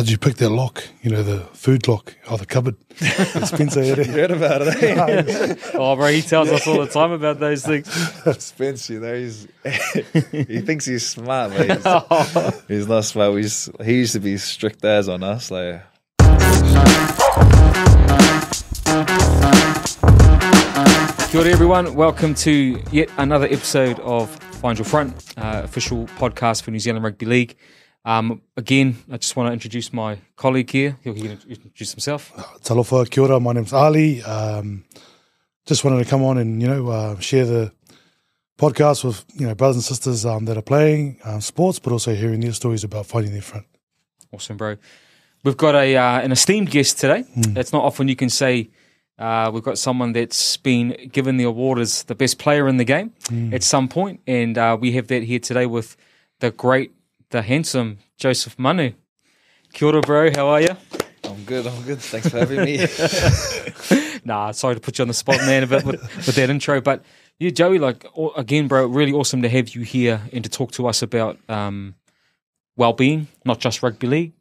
how did you pick that lock? You know, the food lock or the cupboard. Spencer had You it. heard about it, eh? Oh, bro, he tells us all the time about those things. Spence, you know, he's he thinks he's smart, but he's, he's not smart. We used, he used to be strict as on us, like Kia ora, everyone. Welcome to yet another episode of Find Your Front, uh, official podcast for New Zealand Rugby League. Um, again, I just want to introduce my colleague here. He'll, he'll introduce himself. Talofa, kia ora, my name's Ali. Um, just wanted to come on and, you know, uh, share the podcast with, you know, brothers and sisters um, that are playing um, sports, but also hearing their stories about finding their front. Awesome, bro. We've got a uh, an esteemed guest today. It's not often you can say uh, we've got someone that's been given the award as the best player in the game at some point, and uh, we have that here today with the great, the handsome Joseph Manu. Kia ora, bro. How are you? I'm good, I'm good. Thanks for having me. Nah, sorry to put you on the spot, man, a bit with, with that intro. But yeah, Joey, like again, bro, really awesome to have you here and to talk to us about um, well-being, not just rugby league,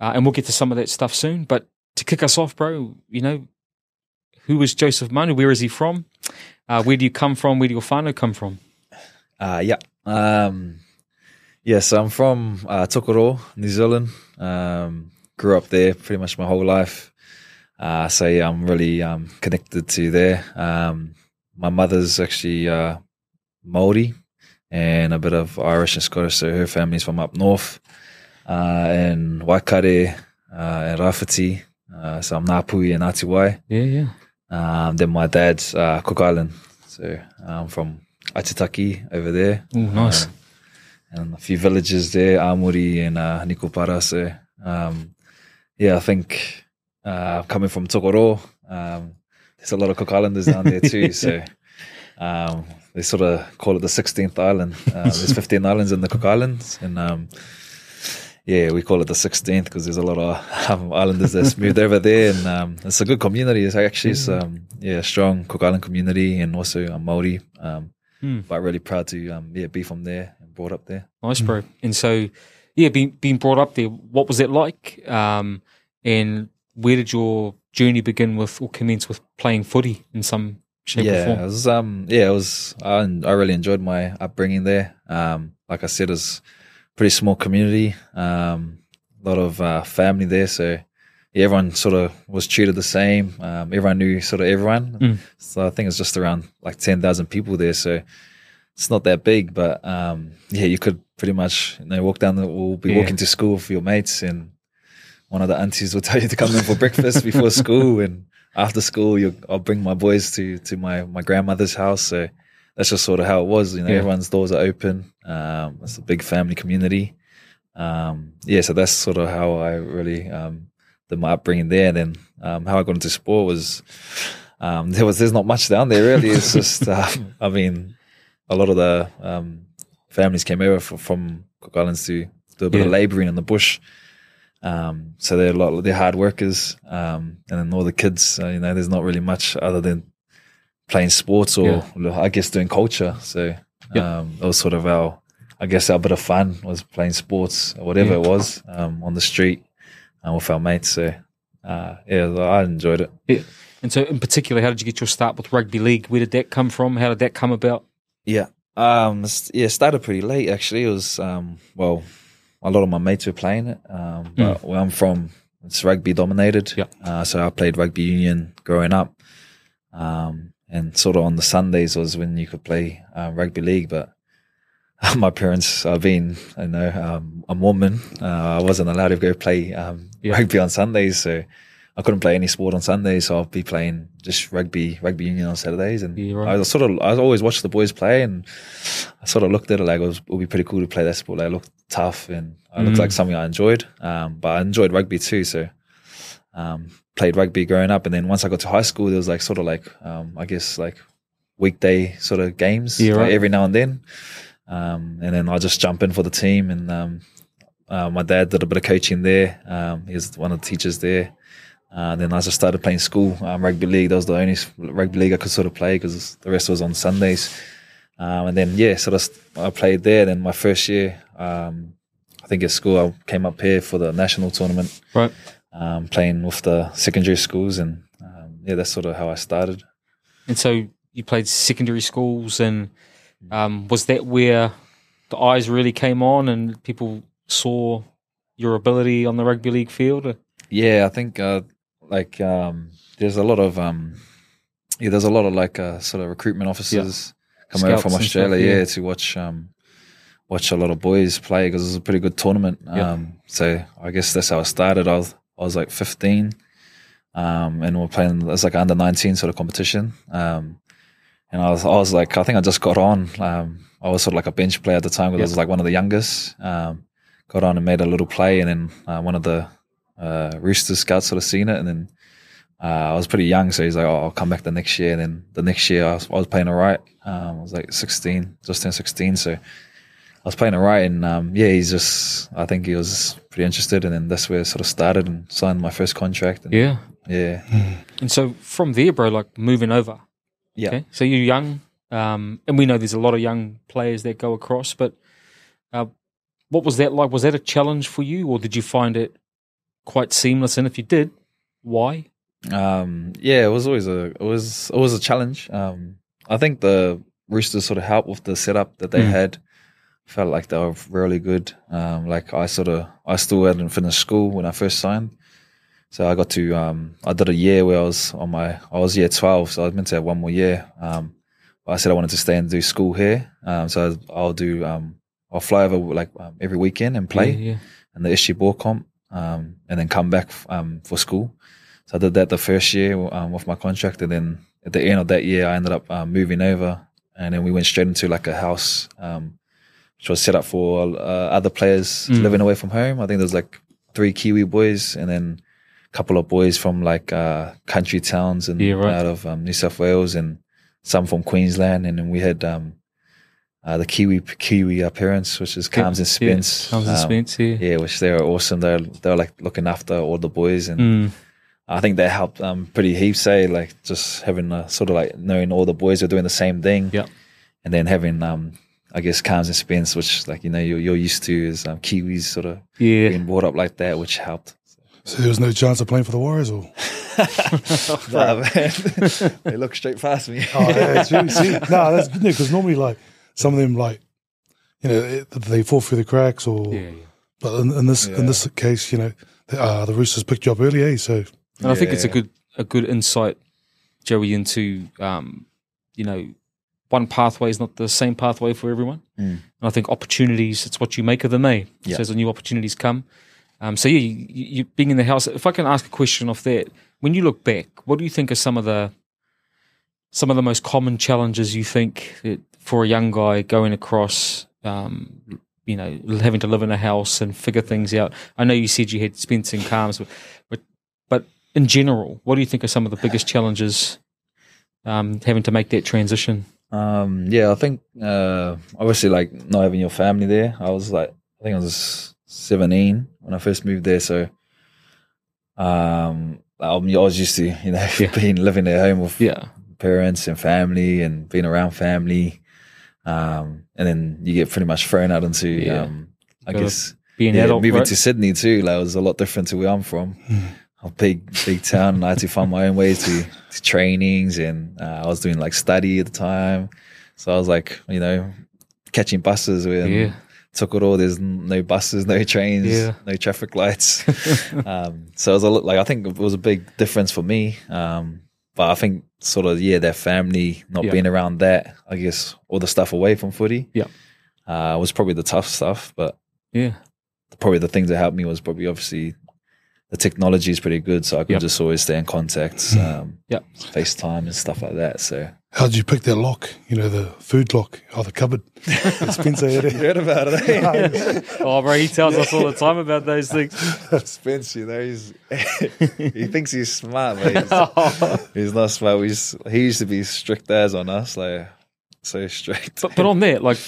uh, and we'll get to some of that stuff soon. But to kick us off, bro, you know, who is Joseph Manu? Where is he from? Uh, where do you come from? Where do your whānau come from? Uh, yeah. Um, yeah, so I'm from uh, Tokoroa, New Zealand. Um, grew up there pretty much my whole life. Uh, so yeah, I'm really um, connected to there. Um, my mother's actually uh, Maori and a bit of Irish and Scottish, so her family's from up north uh, in Waikare uh, and Rawhiti. Uh, so I'm Ngāpuhi and Ngātiwai. Yeah, yeah. Um, then my dad's uh, Cook Island, so I'm from Aitutaki over there Oh, nice. And a few villages there, Amuri and uh, Nikaupara. So, um, yeah, I think uh, coming from Tokoroa, um, there's a lot of Cook Islanders down there too. so, um, they sort of call it the 16th island. Uh, there's 15 islands in the Cook Islands, and um, yeah, we call it the 16th because there's a lot of um, islanders that's moved over there, and um, it's a good community. It's actually it's, um, yeah, a strong Cook Island community, and also a Maori. Um, Hmm. But really proud to um, yeah be from there and brought up there. Nice, bro. And so, yeah, being being brought up there, what was it like? Um, and where did your journey begin with, or commence with playing footy in some shape or yeah, it was um yeah it was I, I really enjoyed my upbringing there. Um, like I said, it's a pretty small community. Um, a lot of uh, family there, so yeah, everyone sort of was treated the same. Um, everyone knew sort of everyone. Mm. So I think it's just around like ten thousand people there. So it's not that big, but um, yeah, you could pretty much you know walk down the. We'll be Yeah. walking to school with your mates, and one of the aunties will tell you to come in for breakfast before school, and after school, you I'll bring my boys to to my my grandmother's house. So that's just sort of how it was. You know, Yeah. everyone's doors are open. Um, it's a big family community. Um, yeah, so that's sort of how I really um, my upbringing there. And then um, how I got into sport was um, there was there's not much down there really. It's just um, I mean a lot of the um, families came over from, from Cook Islands to do a bit of labouring in the bush. Um, so they're a lot they're hard workers. Um, and then all the kids, uh, you know, there's not really much other than playing sports or I guess doing culture. So Yeah. um, that was sort of our I guess our bit of fun was playing sports or whatever Yeah. it was um, on the street uh, with our mates. So uh, yeah, I enjoyed it. Yeah. And so, in particular, how did you get your start with rugby league? Where did that come from? How did that come about? Yeah. Um. Yeah. Started pretty late actually. It was um. Well, a lot of my mates were playing it. Um. But where I'm from, it's rugby dominated. Yeah. Uh. So I played rugby union growing up. Um. And sort of on the Sundays was when you could play uh, rugby league, but my parents, uh, being you know um, a Mormon, uh, I wasn't allowed to go play um, Yeah. rugby on Sundays, so I couldn't play any sport on Sundays. So I'll be playing just rugby, rugby union on Saturdays, and Yeah, right. I was sort of I always watched the boys play, and I sort of looked at it like it, was, it would be pretty cool to play that sport. Like, it looked tough, and it looked Mm. like something I enjoyed. Um, but I enjoyed rugby too, so um, played rugby growing up, and then once I got to high school, there was like sort of like um, I guess like weekday sort of games Yeah, like, every now and then. Um, and then I just jump in for the team. And um, uh, my dad did a bit of coaching there. Um, he was one of the teachers there. Uh, then I just started playing school um, rugby league. That was the only rugby league I could sort of play because the rest was on Sundays. Um, and then yeah, sort of st- I played there. Then my first year, um, I think at school I came up here for the national tournament, Right. um, playing with the secondary schools, and um, yeah, that's sort of how I started. And so you played secondary schools, and um, was that where the eyes really came on, and people saw your ability on the rugby league field? Yeah, I think uh, like um, there's a lot of um, yeah, there's a lot of like uh, sort of recruitment officers coming over from and stuff, Australia, yeah. yeah. to watch um, watch a lot of boys play because it was a pretty good tournament. Yeah. Um, so I guess that's how I started. I was I was like 15, um, and we are playing. It's like under 19 sort of competition. Um, and I was I was like I think I just got on. Um, I was sort of like a bench player at the time because I was like one of the youngest. Um, got on and made a little play, and then uh, one of the uh, Rooster scouts sort of seen it, and then uh, I was pretty young, so he's like, "Oh, I'll come back the next year." And then the next year, I was, I was playing alright. Um, I was like 16, just turned 16, so I was playing alright. And um, yeah, he's just, I think he was pretty interested, and then that's where it sort of started and signed my first contract. And, Yeah. yeah, And so from there, bro, like moving over. Yeah. Okay. So you're young, um, and we know there's a lot of young players that go across. But uh, what was that like? Was that a challenge for you, or did you find it quite seamless? And if you did, why? Um, yeah, it was always a it was always a challenge. Um, I think the Roosters sort of helped with the setup that they Mm. had. Felt like they were really good. Um, like I sort of I still hadn't finished school when I first signed, so I got to um, I did a year where I was on my I was year twelve, so I was meant to have one more year. Um, I said I wanted to stay and do school here, um, so I'll do um, I'll fly over like um, every weekend and play Yeah. yeah. and the SG ball comp, um, and then come back um, for school. So I did that the first year um, with my contract, and then at the end of that year, I ended up um, moving over, and then we went straight into like a house, um, which was set up for uh, other players Mm. living away from home. I think there's like three Kiwi boys, and then couple of boys from like uh, country towns and Yeah, right. out of um, New South Wales, and some from Queensland, and then we had. Um, uh, the Kiwi Kiwi uh, parents, which is Carms and Spence. Yeah. Carms and Um, Spence. Yeah. yeah, which they were awesome. They're they're like looking after all the boys, and Mm. I think that helped um pretty heaps. Say like just having a sort of like knowing all the boys are doing the same thing. Yeah. and then having um I guess Carms and Spence, which like you know you're you're used to is um, Kiwis sort of Yeah. being brought up like that, which helped. So there was no chance of playing for the Warriors, or Nah, man. they look straight past me. oh, yeah, gee, see, no, that's good news because normally like some of them like you know it- they fall through the cracks, or Yeah. yeah. but in, in this Yeah. in this case, you know, the, uh, the Roosters picked you up early, eh? So And I think it's a good a good insight, Joey, into um, you know, one pathway is not the same pathway for everyone. Mm. And I think opportunities, it's what you make of them, eh? Yeah. So as the new opportunities come. Um, so yeah, you, you, being in the house. If I can ask a question off that, when you look back, what do you think are some of the some of the most common challenges you think that for a young guy going across, um, you know, having to live in a house and figure things out? I know you said you had Spence and Carms, but, but but in general, what do you think are some of the biggest challenges um, having to make that transition? Um, yeah, I think uh, obviously like not having your family there. I was like, I think I was seventeen when I first moved there, so um, I was used to you know Yeah. being living at home with Yeah, parents and family and being around family, um, and then you get pretty much thrown out into Yeah. um, I Gotta guess being yeah, adult, moving right? to Sydney too. Like it was a lot different to where I'm from. A big, big town. and I had to find my own ways to, to trainings, and uh, I was doing like study at the time. So I was like, you know, catching buses when Yeah. Took it all. There's no buses, no trains, Yeah. no traffic lights. um, so it was a like I think it was a big difference for me. Um, but I think sort of yeah, that family not Yeah. being around that, I guess all the stuff away from footy, Yeah. uh, was probably the tough stuff. But yeah, probably the things that helped me was probably obviously the technology is pretty good, so I can Yep. just always stay in contact, um, Yep. FaceTime and stuff like that. So how did you pick that lock? You know, the food lock or the cupboard. Spencer had it. heard about it? eh? oh, bro, he tells us all the time about those things. Spence, you know, he's he thinks he's smart, but he's, he's not smart. We just, he used to be strict as on us, like so strict. But but on that, like,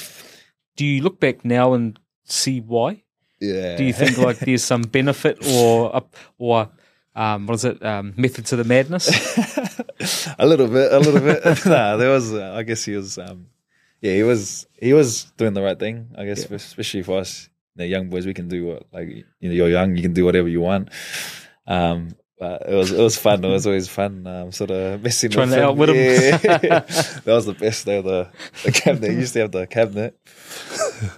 do you look back now and see why? Yeah, Do you think like there's some benefit or or um, what is it um, method to the madness? a little bit, a little bit. nah, there was. Uh, I guess he was. Um, yeah, he was. He was doing the right thing. I guess, especially for us the young boys, we can do what like you know, you're young, you can do whatever you want. Um, but it was it was fun. It was always fun. Um, sort of messing Trying with to outwit him. Yeah. that was the best though. The, the cabinet he used to have the cabinet,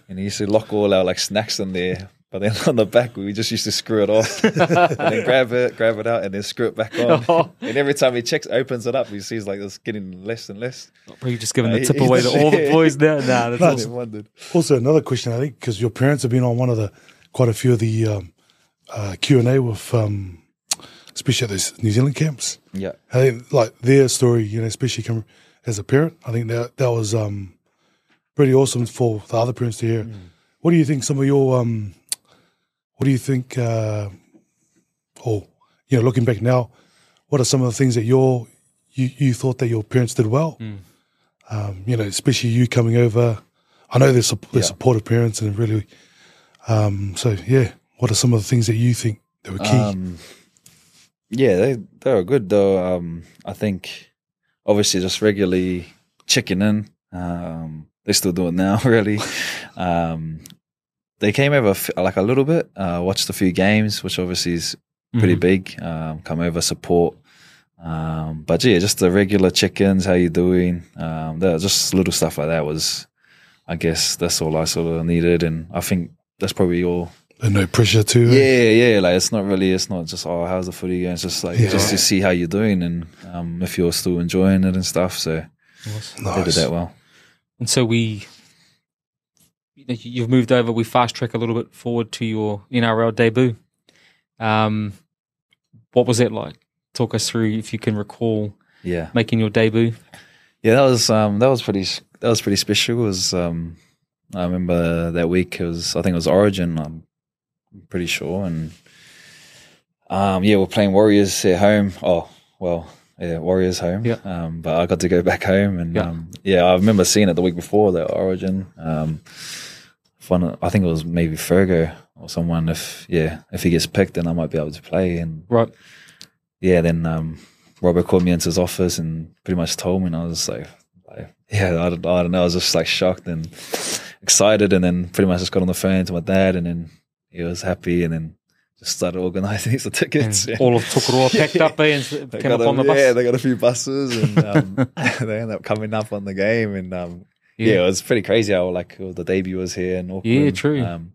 and he used to lock all our like snacks in there. But then on the back, we just used to screw it off, and then grab it, grab it out, and then screw it back on. Oh. And every time he checks, opens it up, he sees like it's getting less and less. Bro, you just giving Uh, the tip away to all the boys now. Nah, that's No, awesome. I wondered. Also, another question, I think, because your parents have been on one of the quite a few of the um, uh, Q and A with, um, especially at those New Zealand camps. Yeah. I think like their story, you know, especially coming as a parent, I think that that was um, pretty awesome for the other parents to hear. What do you think? Some of your, um, what do you think? Uh, or you know, looking back now, what are some of the things that your you you thought that your parents did well? Um, you know, especially you coming over. I know they're, sup- they're Yeah. supportive parents and really. Um, so yeah, what are some of the things that you think that were key? Um, yeah, they they were good though. Um, I think obviously just regularly checking in. Um, they still do it now, really. Um, they came over like a little bit, uh, watched a few games, which obviously is pretty Mhm. big. Um, come over support. Um, but yeah, just the regular check-ins. How you doing? Um, that just little stuff like that was, I guess that's all I sort of needed, and I think that's probably all and no pressure too. yeah, yeah. Like it's not really. It's not just oh, how's the footy going? It's just like Yeah. just to see how you're doing and um, if you're still enjoying it and stuff. So Awesome. they did nice. that well. And so we, you know, you've moved over. We fast track a little bit forward to your NRL debut. Um, what was that like? Talk us through, if you can recall, Yeah, making your debut. yeah. That was um, that was pretty. That was pretty special. It was um, I remember that week. It was I think it was Origin. I'm pretty sure. And um, yeah, we're playing Warriors at home. Oh well. Yeah, Warriors home. Yeah. Um, but I got to go back home, and Yeah. um, yeah, I remember seeing it the week before the Origin. Um, I think it was maybe Fergo or someone. If yeah, if he gets picked, then I might be able to play. And Right. yeah, then um, Robert called me into his office and pretty much told me, and I was like, like yeah, I don't, I don't know. I was just like shocked and excited, and then pretty much just got on the phone to my dad, and then he was happy, and then just started organizing the tickets. And all of Tokoroa packed up eh, and They came up a, on the bus. yeah, they got a few buses, and um, they ended up coming up on the game, and um, yeah. it was pretty crazy how like the debut was here in Auckland. Yeah, true. Um,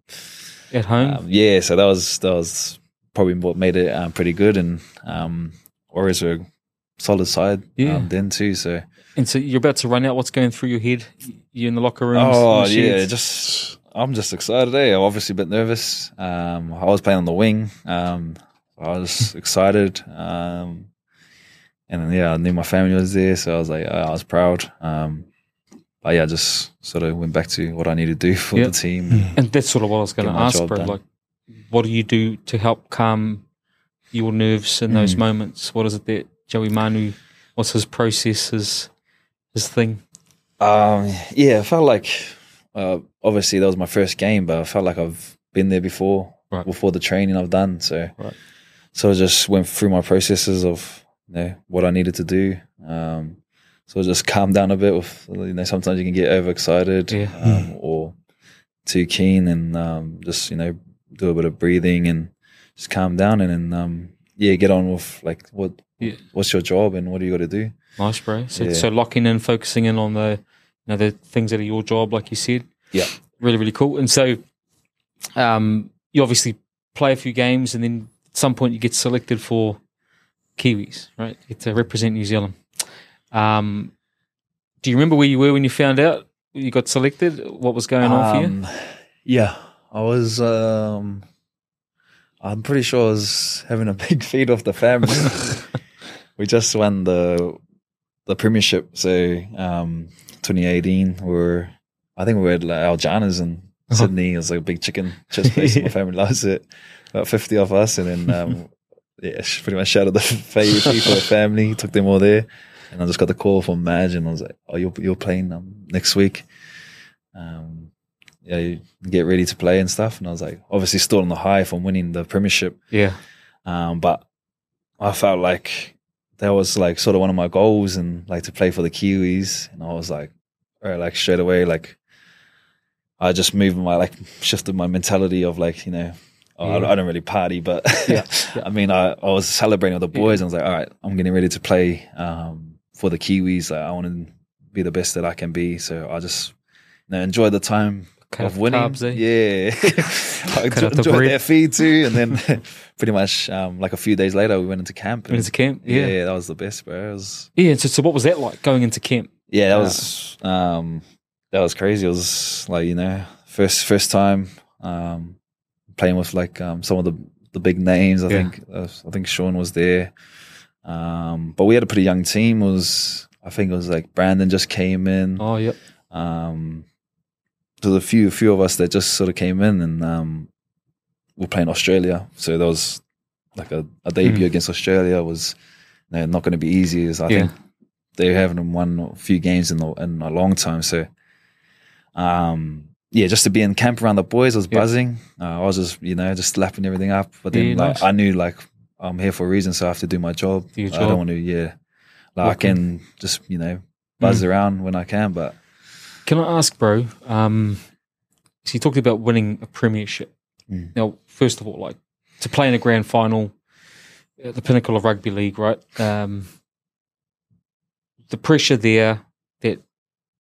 At home. um, yeah, so that was that was probably what made it um, pretty good, and um, Warriors were a solid side Yeah. um, then too. So and so you're about to run out. What's going through your head? You in the locker room? oh yeah, just I'm just excited. Eh? I'm obviously a bit nervous. Um, I was playing on the wing. Um, I was excited. Um, and then, yeah, I knew my family was there, so I was like, I was proud. Um, but yeah, I just sort of went back to what I need to do for Yeah. the team. And that's sort of what I was going to ask, job bro. done. Like, what do you do to help calm your nerves in those Mm. moments? What is it that Joey Manu? What's his process? His his thing? Um, yeah, I felt like uh, obviously that was my first game, but I felt like I've been there before, Right. before the training I've done. So, Right. so I just went through my processes of you know what I needed to do. Um, so just calm down a bit. With you know, sometimes you can get overexcited Yeah. um, or too keen, and um, just you know do a bit of breathing and just calm down, and then um, yeah, get on with like what Yeah. what's your job and what do you got to do. Nice, bro. So, Yeah. so locking in, focusing in on the, you know, the things that are your job, like you said. Yeah. Really, really cool. And so, um, you obviously play a few games, and then at some point you get selected for Kiwis, right? You get to represent New Zealand. Um, do you remember where you were when you found out you got selected? What was going on for you? Um, Yeah, I was. Um, I'm pretty sure I was having a big feed off the family. we just won the the premiership, so um, 2018. We were, I think we were at like El Jannahs in Uh-huh. Sydney. It was like a big chicken chest place. and My family loves it. About 50 of us, and then um, yeah, pretty much shouted the favorite people, the family, took them all there. And I just got the call from Madge, and I was like, "Oh, you're you're playing um, next week." Um, yeah, you get ready to play and stuff. And I was like, obviously, still on the high from winning the premiership. Yeah. Um, but I felt like that was like sort of one of my goals, and like to play for the Kiwis. And I was like, all right, like straight away, like I just moved my like shifted my mentality of like you know. Oh, I, Yeah. I don't really party, but Yeah, yeah. I mean, I, I was celebrating with the boys. I was like, all right, I'm getting ready to play um, for the Kiwis. Like, I want to be the best that I can be. So I just you know, enjoy the time Cut of winning. carbs, eh? Yeah, I Cut out the enjoyed their feed too. And then pretty much um, like a few days later, we went into camp. Went into camp. yeah. Yeah. that was the best, bro. Was Yeah. So, so what was that like going into camp? yeah, that Yeah. was um, that was crazy. It was like you know first first time um, playing with like um, some of the the big names. I Yeah. think uh, I think Shaun was there, um, but we had a pretty young team. It was I think it was like Brandon just came in. Oh, yep. Um, there was a few few of us that just sort of came in and um, we're playing Australia. So there was like a, a debut Mm. against Australia was you know, not going to be easy. As I Yeah. think they haven't won a few games in the, in a long time. So um, yeah, just to be in camp around the boys was Yeah. buzzing. Uh, I was just you know just slapping everything up. But then Yeah, like nice. I knew like I'm here for a reason, so I have to do my job. Do your I don't want to yeah. Like I can just you know buzz around when I can, but Can I ask, bro? Um, so you talked about winning a premiership. Mm. Now, first of all, like to play in a grand final, at the pinnacle of rugby league, right? Um, the pressure there. That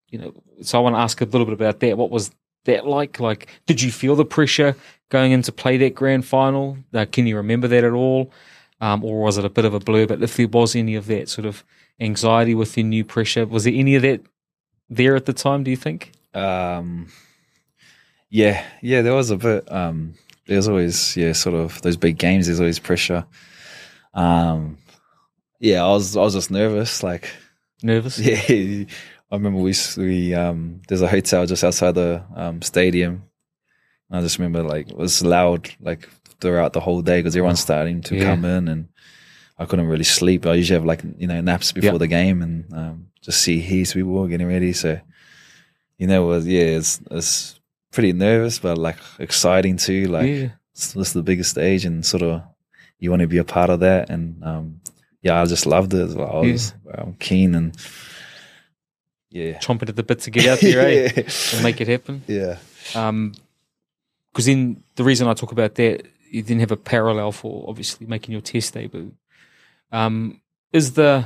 you know. So I want to ask a little bit about that. What was that like? Like, did you feel the pressure going in to play that grand final? Uh, can you remember that at all? Um, or was it a bit of a blur? But if there was any of that sort of anxiety with the new pressure, was there any of that there at the time? Do you think? Um, yeah, yeah, there was a bit. Um, there's always yeah, sort of those big games. There's always pressure. Um, yeah, I was I was just nervous. Like, Nervous? yeah, I remember we we um, there's a hotel just outside the um, stadium. And I just remember like it was loud like throughout the whole day because everyone's starting to Yeah. come in and. I couldn't really sleep. I usually have like you know naps before Yeah. the game and um, just see heaps people were getting ready. So you know, it was yeah, it's it's pretty nervous, but like exciting too. Like yeah. it's, it's the biggest stage, and sort of you want to be a part of that. And um, yeah, I just loved it. as well. I was um, keen and yeah, Chomping at the bit to get out there, eh? And make it happen. yeah. Um, because then the reason I talk about that, you didn't have a parallel for obviously making your test debut. Um, is the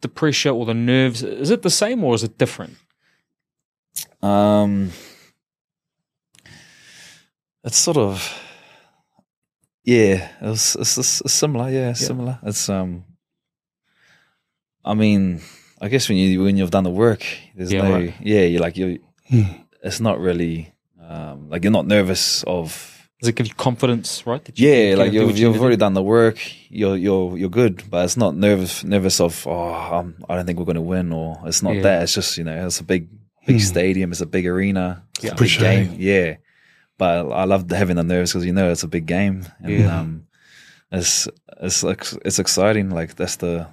the pressure or the nerves is it the same or is it different? Um, it's sort of yeah, it's, it's, it's similar. Yeah, similar. It's um, I mean, I guess when you when you've done the work, there's Yeah, no right. yeah, you're like you. Hmm. It's not really um, like you're not nervous of Does it give you confidence, right? That you yeah, like you've you you've already done the work. You're you're you're good, but it's not nervous nervous of oh um, I don't think we're going to win or it's not Yeah. that. It's just you know it's a big big Hmm. stadium. It's a big arena. It's a big Pressure. game. Yeah, but I love having the nerves because you know it's a big game and Yeah. um, it's it's like it's exciting. Like that's the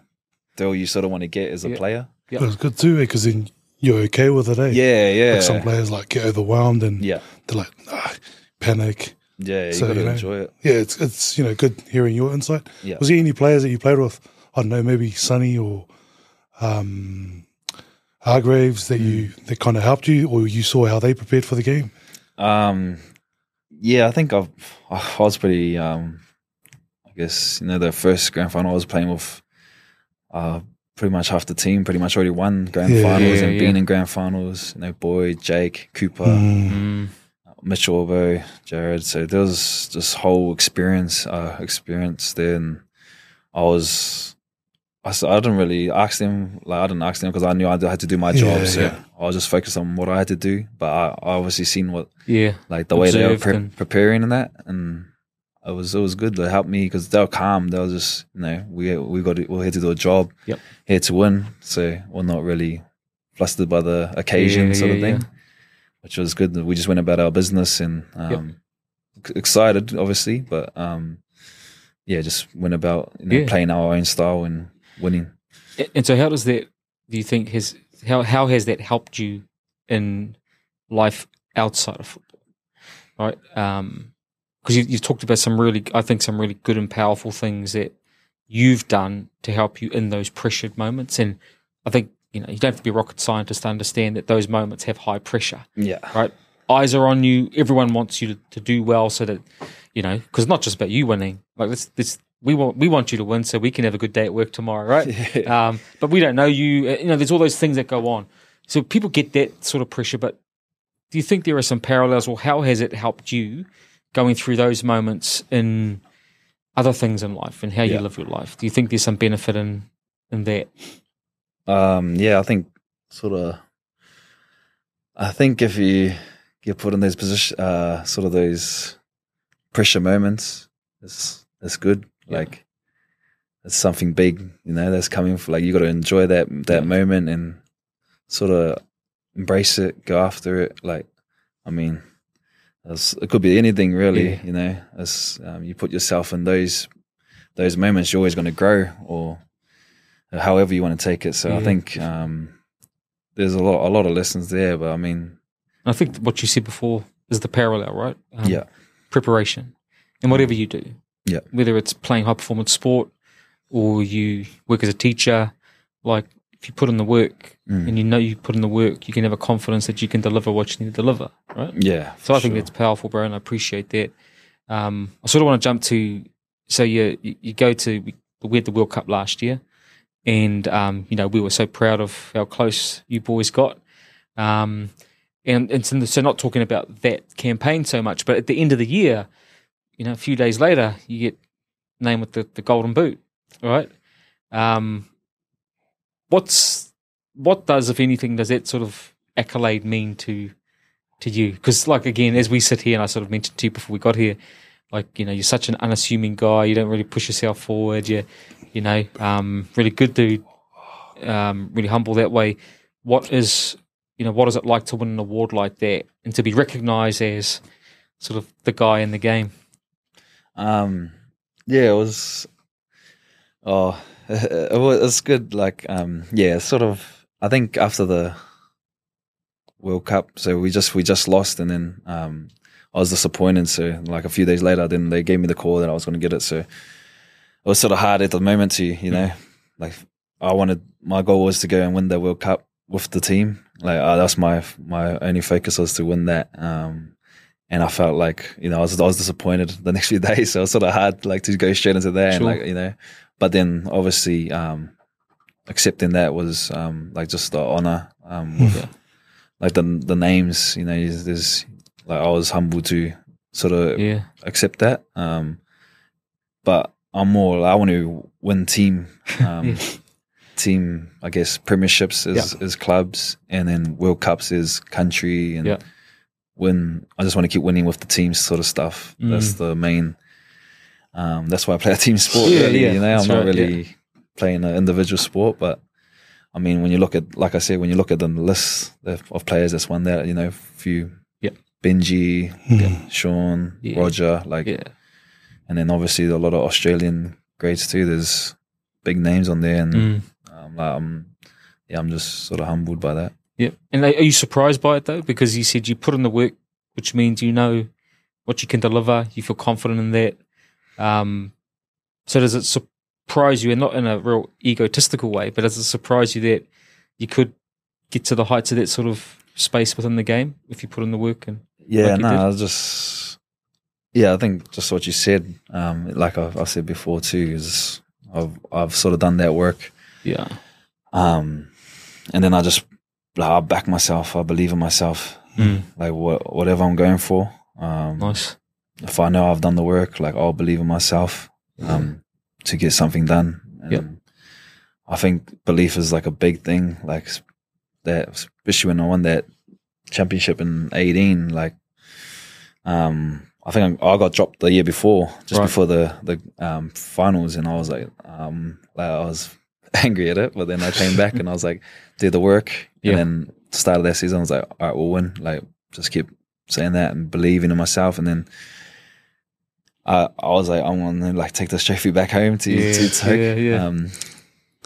thrill you sort of want to get as a Yeah. player. Yeah. But it's good too, because then you're okay with it, eh? Yeah, yeah, Like some players like get overwhelmed and yeah, they're like, ah, panic. yeah. You So, got to you know, enjoy it. Yeah, it's it's you know good hearing your insight. Yeah. Was there any players that you played with? I don't know, maybe Sonny or um, Hargreaves that you Hmm. that kind of helped you, or you saw how they prepared for the game. Um, yeah, I think I've, I was pretty. Um, I guess you know the first grand final I was playing with. Uh, pretty much half the team pretty much already won grand Yeah. finals Yeah, and yeah. been in grand finals. You know, Boyd, Jake, Cooper, Mm. Mm, Mitchell Orbo, Jared. So there was this whole experience, uh, experience there, and I was. I, I didn't really ask them, like I didn't ask them because I knew I had to do my job. Yeah, so yeah. I was just focused on what I had to do. But I, I obviously seen what yeah. like the way they were pre- preparing and that, and it was it was good. They helped me because they were calm. They were just you know we we got to, we're here to do a job, Yep. here to win. So we're not really flustered by the occasion Yeah, sort of thing, yeah. which was good. We just went about our business and um, c- excited, obviously, but um, yeah, just went about you know, Yeah. playing our own style and winning. And so, how does that? Do you think has how how has that helped you in life outside of football? Right, because you, you've talked about some really, I think, some really good and powerful things that you've done to help you in those pressured moments. And I think you know, you don't have to be a rocket scientist to understand that those moments have high pressure, Yeah. right? Eyes are on you. Everyone wants you to, to do well, so that you know, because it's not just about you winning. Like this, this we want we want you to win, so we can have a good day at work tomorrow, right? Um, but we don't know you. uh, You know, there's all those things that go on. So people get that sort of pressure. But do you think there are some parallels, or how has it helped you going through those moments in other things in life and how you live your life? Do you think there's some benefit in in that? Um, yeah, I think sort of. I think if you get put in those position, uh, sort of those pressure moments, it's it's good. Yeah. Like it's something big, you know, that's coming. For, like you got to enjoy that that Yeah. moment and sort of embrace it, go after it. Like, I mean, it could be anything really, Yeah. you know. As um, you put yourself in those those moments, you're always going to grow, or however you want to take it. So I think um, there's a lot a lot of lessons there. But I mean, I think what you said before is the parallel, right? Um, yeah, Preparation and whatever you do. Yeah. Whether it's playing high performance sport or you work as a teacher, like if you put in the work Mm. and you know you put in the work, you can have a confidence that you can deliver what you need to deliver, right? yeah. So I think sure. that's powerful, bro, and I appreciate that. Um, I sort of want to jump to so you you, go to we had the World Cup last year, and um, you know we were so proud of how close you boys got. Um, and and so, not talking about that campaign so much, but at the end of the year, you know, a few days later, you get named with the, the Golden Boot, all right? Um, what's what does, if anything, does that sort of accolade mean to to you? Because, like again, as we sit here, and I sort of mentioned to you before we got here, like you know, you're such an unassuming guy. You don't really push yourself forward. You, you know, um, really good dude, um, really humble that way. What is you know, what is it like to win an award like that and to be recognised as sort of the guy in the game? Um, yeah, it was. Oh, it was good. Like, um, yeah, sort of. I think after the World Cup, so we just we just lost, and then um, I was disappointed. So, like a few days later, then they gave me the call that I was going to get it. So, it was sort of hard at the moment to, you know, like I wanted my goal was to go and win the World Cup with the team. Like uh, that's my my only focus was to win that. Um, and I felt like you know I was I was disappointed the next few days, so it was sort of hard like to go straight into that and like you know, but then obviously um, accepting that was um, like just the honor, um, like the the names, you know, there's, there's like I was humble to sort of Yeah, accept that, um, but I'm more I want to win team. Um, Yeah. Team, I guess, premierships is, is clubs, and then World Cups is country, and Yeah. win. I just want to keep winning with the team sort of stuff. That's the main. Um, that's why I play a team sport. Yeah, really, yeah, you know, that's I'm not right, really playing an individual sport, but I mean, when you look at, like I said, when you look at the list of players that's won that, you know, a few, Yeah. Benji, Shaun, Yeah. Roger, like, yeah, and then obviously a lot of Australian grades too. There's big names on there, and Mm. um, like, I'm, yeah, I'm just sort of humbled by that. yeah. And are you surprised by it though? Because you said you put in the work, which means you know what you can deliver. You feel confident in that. Um, so does it surprise you, and not in a real egotistical way, but does it surprise you that you could get to the heights of that sort of space within the game if you put in the work? And Yeah, like no. I was just yeah, I think just what you said, um, like I've, I've said before too, is I've I've sort of done that work, yeah, um, and then I just I back myself, I believe in myself, Mm. like what whatever I'm going for. Um, nice. If I know I've done the work, like I'll believe in myself um, to get something done. And Yep. I think belief is like a big thing, like that, especially when I won that championship in 18. Like, um, I think I got dropped the year before, just Right. before the the um, finals, and I was like, um, like I was angry at it, but then I came back and I was like, do the work, Yeah. and then start of that season, I was like, all right, we'll win. Like, just keep saying that and believing in myself, and then I I was like, I want to like take this trophy back home to Yeah, to Toke. yeah, yeah. Um,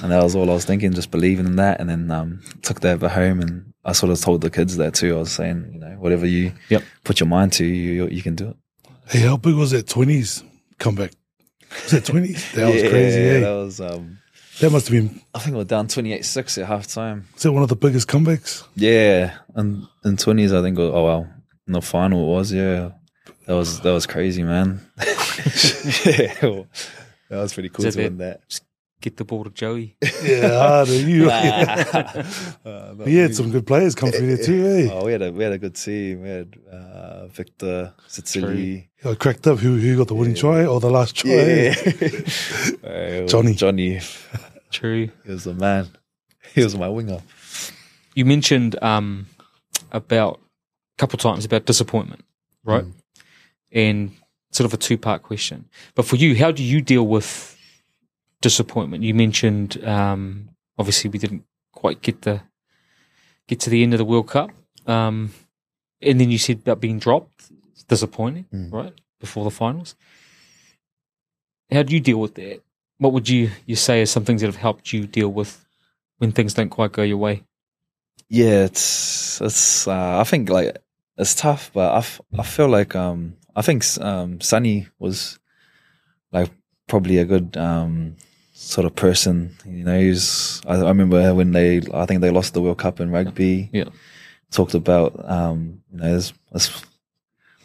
and that was all I was thinking, just believing in that, and then um, took that back home, and I sort of told the kids that too. I was saying, you know, whatever you Yep. put your mind to, you you can do it. Hey, how big was that twenties comeback? Was that twenties? That was crazy. Yeah, eh? That was um, That must have been. I think we were down 28-6 at half time. Is that one of the biggest comebacks? Yeah, and in twenties, I think. Oh well, in the final it was. Yeah, that was that was crazy, man. yeah, well, that was pretty cool Is to win that. Get the ball to Joey. Yeah, harder. You. Uh, not He had some good players come through there too, eh? Oh, we had a we had a good team. We had uh, Victor, Sitili, I cracked up who who got the winning try or the last try. yeah, eh? Johnny. Johnny, True. he was the man. He was my winger. You mentioned um, about a couple times about disappointment, right? And sort of a two part question. But for you, how do you deal with disappointment? You mentioned um, obviously we didn't quite get the get to the end of the World Cup, um, and then you said about being dropped. It's disappointing, Mm. right? Before the finals. How do you deal with that? What would you you say are some things that have helped you deal with when things don't quite go your way? Yeah, it's it's. Uh, I think like it's tough, but I, f- I feel like um I think um Sonny was like probably a good um sort of person. You know, he's. I, I remember when they I think they lost the World Cup in rugby. Yeah. talked about um you know there's, there's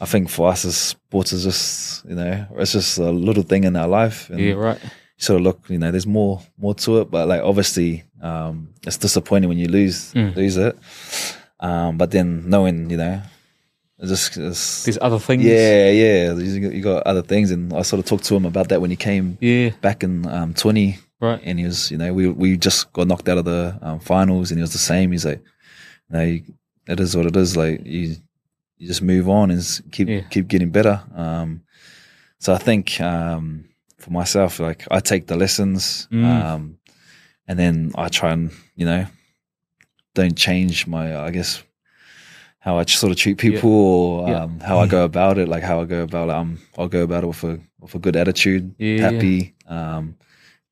I think for us as sports is just you know it's just a little thing in our life. And Yeah, right. sort of look, you know, there's more more to it, but like obviously, um, it's disappointing when you lose Mm. lose it. Um, but then knowing, you know, it's just these other things. yeah, yeah, you got, other things, and I sort of talked to him about that when he came Yeah. back in um, 20, Right. and he was, you know, we we just got knocked out of the um, finals, and he was the same. He's like, you know, you, it is what it is. Like you, you just move on and keep Yeah. keep getting better. Um, so I think um, for myself, like I take the lessons, Mm. um, and then I try and you know don't change my, I guess, how I sort of treat people or Yeah. um, how I go about it. Like how I go about it, um, I'll go about it with a with a good attitude, Yeah, happy, um,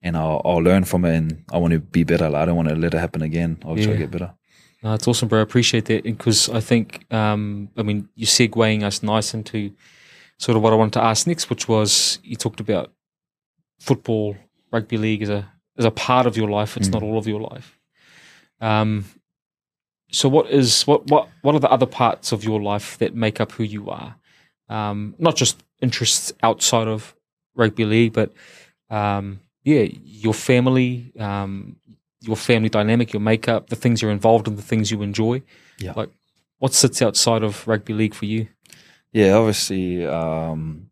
and I'll I'll learn from it, and I want to be better. Like I don't want to let it happen again. I'll try to get better. No, it's awesome, bro. I appreciate that because I think, um, I mean, you're segueing us nice into sort of what I wanted to ask next, which was you talked about football, rugby league as a as a part of your life. It's Mm. not all of your life. Um, so what is what what what are the other parts of your life that make up who you are? Um, not just interests outside of rugby league, but um, yeah, your family, um, your family dynamic, your makeup, the things you're involved in, the things you enjoy. Yeah. Like what sits outside of rugby league for you? Yeah, obviously, um,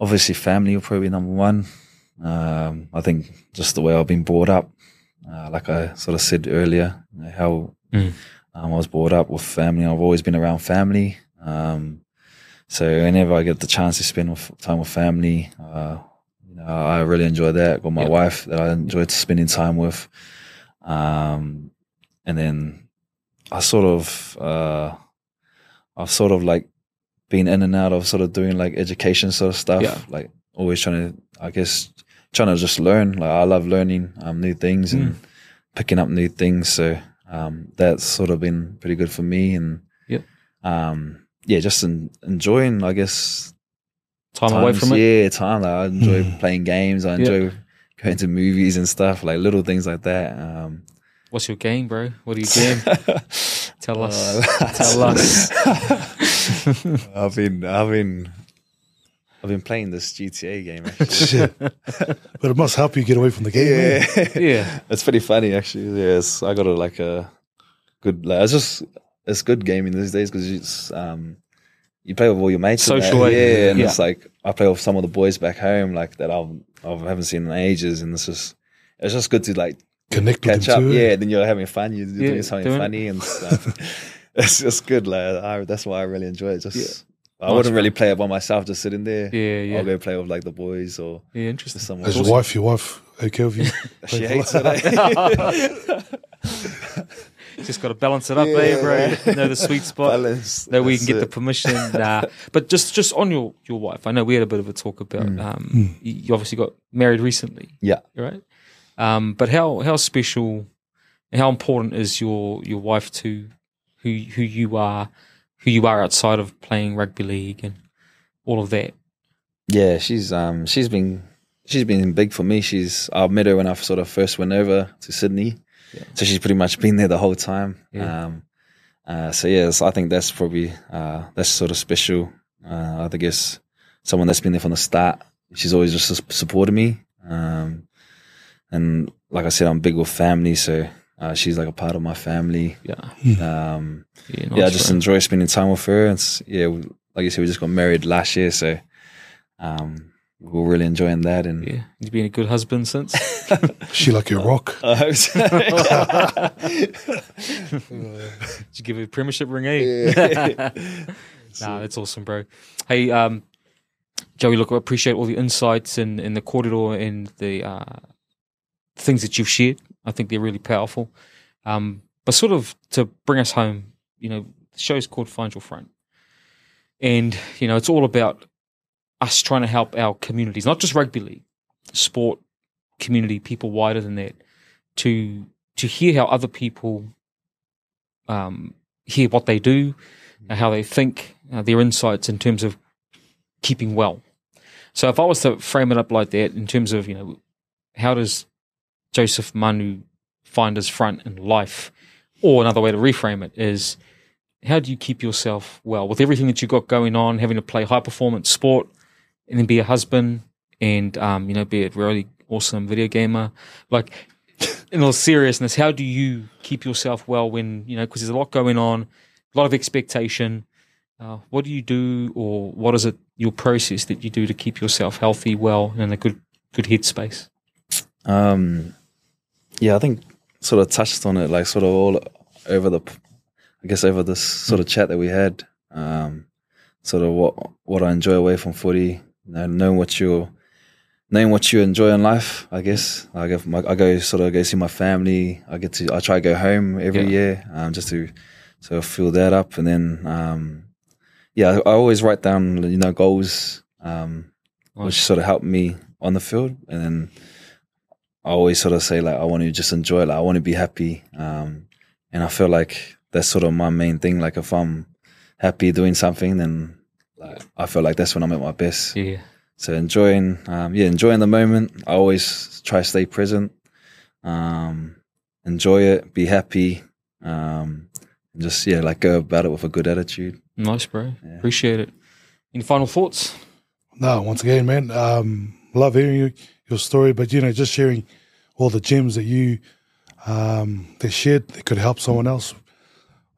obviously, family will probably be number one. Um, I think just the way I've been brought up, uh, like I sort of said earlier, you know, how Mm. um, I was brought up with family. I've always been around family. Um, so whenever I get the chance to spend with, time with family, uh, you know, I really enjoy that. Got my Yeah. wife that I enjoy spending time with, um, and then I sort of, uh, I've sort of like been in and out of sort of doing like education sort of stuff. Yeah. Like always trying to, I guess, trying to just learn. Like I love learning um, new things Mm. and picking up new things. So um, that's sort of been pretty good for me. And Yep. um, yeah, just en- enjoying, I guess, Time away times- from it. Yeah, time. Like I enjoy Mm. playing games. I enjoy going to movies and stuff, like little things like that. Um, What's your game, bro? What are you doing? Tell us. Uh, Tell us. I've been, I've been, I've been playing this GTA game. Actually. But it must help you get away from the game. eh? yeah, yeah. it's pretty funny actually. Yes, I got a like a good. Like, it's just it's good gaming these days because it's um you play with all your mates. and. Social, yeah, and Yeah. it's like I play with some of the boys back home like that I've I haven't seen in ages, and it's just it's just good to like Connect with catch them up. too. eh? Yeah, then you're having fun. You're Yeah, doing something doing it. funny and stuff. it's just good. Like I, that's why I really enjoy it. Just I Nice, wouldn't really play it by myself, just sitting there. Yeah, yeah. I'll go play with like the boys or Yeah, interesting. someone. Is your wife, your wife, okay with you? She hates it. eh? Just got to balance it up, eh, bro? Know the sweet spot. Balance. Know where you can That's get the permission. Nah, but just just on your your wife. I know we had a bit of a talk about. Mm. Um, you you obviously got married recently, Yeah. right? Um, but how how special, and how important is your your wife to who who you are, who you are outside of playing rugby league and all of that? Yeah, she's um she's been she's been big for me. She's I met her when I sort of first went over to Sydney, so she's pretty much been there the whole time. Yeah. Um, uh, so yes, I think that's probably uh, that's sort of special. Uh, I guess someone that's been there from the start. She's always just supported me, um, and like I said, I'm big with family, so uh, she's like a part of my family. Yeah. Um, Yeah. yeah, I just bro. enjoy spending time with her. And s- yeah, we, like you said, we just got married last year, so um, we're really enjoying that. And Yeah. You've been a good husband since. She like your rock. I hope so. Did you give her a premiership ring, eh? nah, that's awesome, bro. Hey, um, Joey, look, I appreciate all the insights and, and the kōrero and the uh, things that you've shared. I think they're really powerful. Um, but sort of to bring us home, you know, the show's called Find Your Front. And, you know, it's all about us trying to help our communities, not just rugby league, sport community, people wider than that, to to hear how other people um, hear what they do, uh, how they think, uh, their insights in terms of keeping well. So if I was to frame it up like that, in terms of you know, how does Joseph Manu find his front in life, or another way to reframe it is, how do you keep yourself well with everything that you've got going on, having to play high performance sport, and then be a husband, and um, you know, be a really awesome video gamer, like in all seriousness, how do you keep yourself well when you know because there's a lot going on, a lot of expectation. Uh, what do you do, or what is it your process that you do to keep yourself healthy, well, and in a good good headspace? um, yeah, I think sort of touched on it, like sort of all over the, I guess over this sort of chat that we had. Um, sort of what what I enjoy away from footy, you know, knowing what you're knowing what you enjoy in life. I guess I go my, I go sort of go see my family. I get to I try to go home every Yeah. year um, just to sort of fill that up, and then um, yeah, I, I always write down you know goals um, which sort of help me on the field, and then I always sort of say like I want to just enjoy it. Like, I want to be happy, um, and I feel like that's sort of my main thing. Like if I'm happy doing something, then like I feel like that's when I'm at my best. Yeah, So enjoying, um, yeah, enjoying the moment. I always try to stay present, um, enjoy it, be happy, um, and just yeah, like go about it with a good attitude. nice, bro. Yeah. Appreciate it. Any final thoughts? No, once again, man, um, love hearing you, your story, but you know, just sharing all the gems that you um, they shared that could help someone else,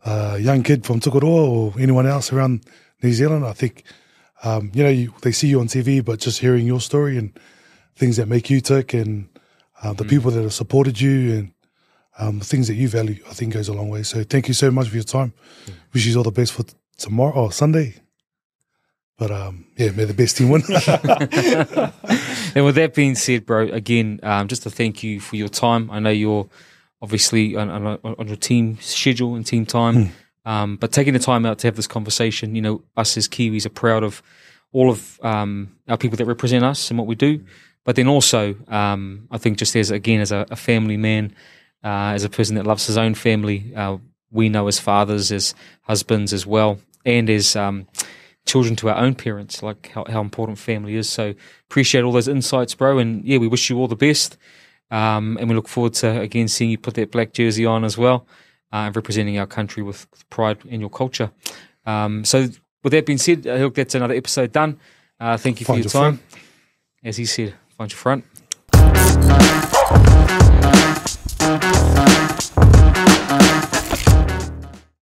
a young kid from Tokoroa or anyone else around New Zealand. I think um, you know you, they see you on TV, but just hearing your story and things that make you tick, and uh, the people that have supported you and um, the things that you value, I think goes a long way. So thank you so much for your time. Wish you all the best for tomorrow or Sunday. But um, yeah, may the best team win. and with that being said, bro, again, um, just to thank you for your time. I know you're obviously on, on, on your team schedule and team time, um, but taking the time out to have this conversation, you know, us as Kiwis are proud of all of um, our people that represent us and what we do. But then also, um, I think just as again as a, a family man, uh, as a person that loves his own family, uh, we know as fathers, as husbands as well, and as um, children to our own parents, like how, how important family is. So appreciate all those insights, bro. And yeah, we wish you all the best. Um, and we look forward to again seeing you put that black jersey on as well, uh, and representing our country with, with pride in your culture. Um, so with that being said, I hope that's another episode done. Uh, thank you Find for your your time. As he said, find your front.